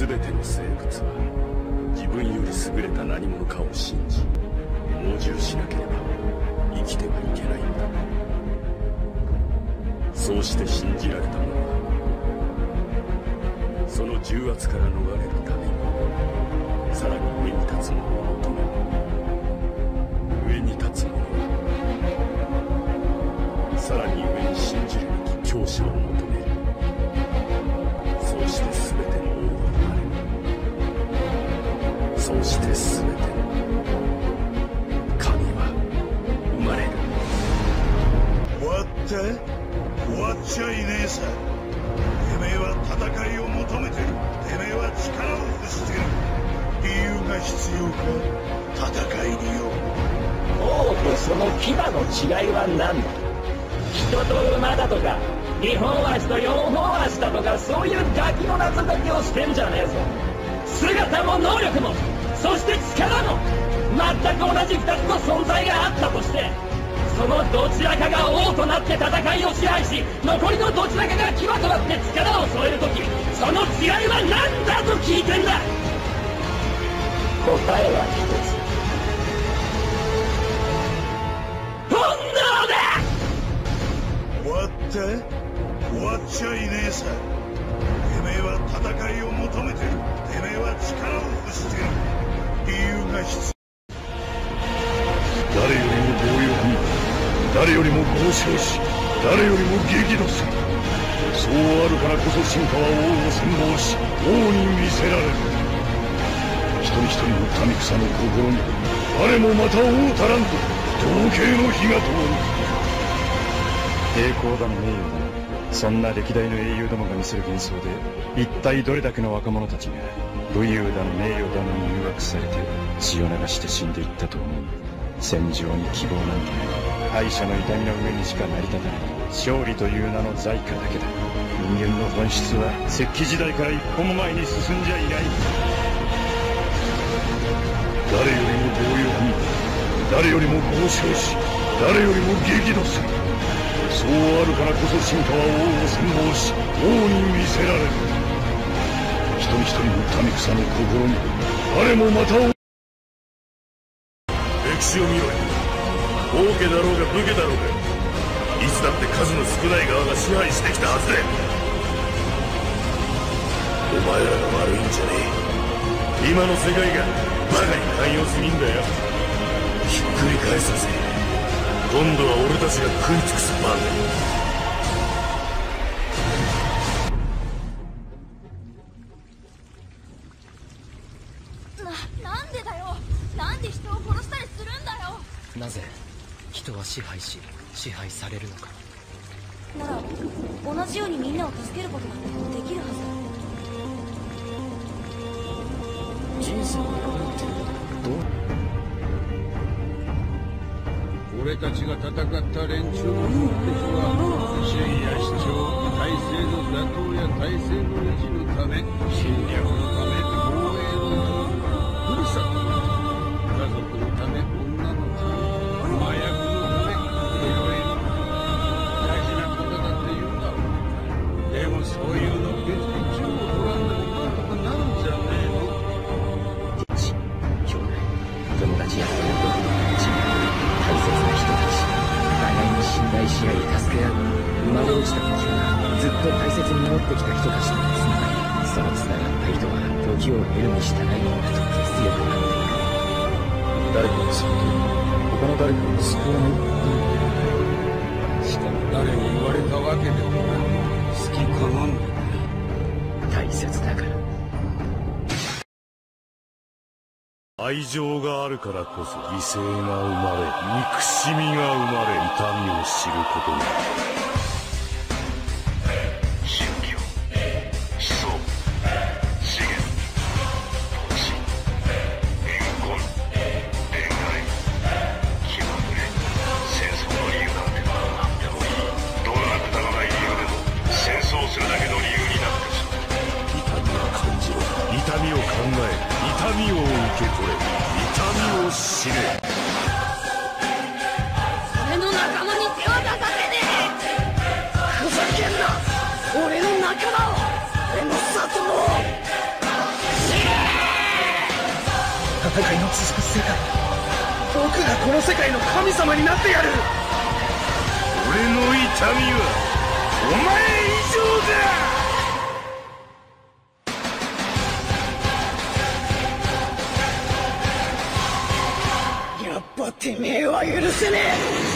全ての生物は自分より優れた何者かを信じ盲従しなければ生きてはいけないんだ。そうして信じられたのはその重圧から逃れるためにさらに上に立つ者そして全て神は生まれる終わった終わっちゃいねえさてめえは戦いを求めてる。てめえは力を欲してる理由が必要か戦いによ。王とその牙の違いは何だ人と馬だとか二本足と四本足だとかそういうガキの謎解きをしてんじゃねえぞ姿も能力もそして力も全く同じ二つの存在があったとしてそのどちらかが王となって戦いを支配し残りのどちらかが牙となって力を添える時その違いは何だと聞いてんだ。答えは一つ。本能だ！終わった？終わっちゃいねえさ。てめえは戦いを求めてる。が必誰よりも強欲に誰よりも豪商し誰よりも激怒する。そうあるからこそ進化は王を羨望し王に見せられる。一人一人の民草の心に我もまた王たらんと同型の火が灯る。栄光だの名誉だのそんな歴代の英雄どもが見せる幻想で一体どれだけの若者たちが武勇だの名誉だのに誘惑されて血を流して死んでいったと思う。戦場に希望なんて敗者の痛みの上にしか成り立たない。勝利という名の在価だけだ人間の本質は石器時代から一歩も前に進んじゃいない。誰よりも強欲に誰よりも豪商し誰よりも激怒する。そうあるからこそ進化は王を羨望し王に見せられる。人一人の民草の心に我もまた歴史を見ろよ王家だろうが武家だろうがいつだって数の少ない側が支配してきたはずだ。お前らが悪いんじゃねえ。今の世界がバカに寛容すぎんだよ。ひっくり返させ今度は俺たちが食い尽くす番だ。なぜ人は支配し支配されるのか。なら同じようにみんなを助けることができるはず。人生を生きるってどう？俺たちが戦った連中の目的は主義や主張体し合い助け。合う生まれ落ちた時からずっと大切に守ってきた人たちとのつながりそのつながった人は時を経るに従い太く強くなっていく誰かを救う他の誰かを救わないしかも誰に言われたわけでもなく好き好んで大切だから。愛情があるからこそ犠牲が生まれ憎しみが生まれ痛みを知ることが宗知れ俺の仲間に手は出させねえふざけんな。俺の仲間を俺の里を戦いの続く世界。僕がこの世界の神様になってやる。俺の痛みはお前以上だてめえは許せねえ。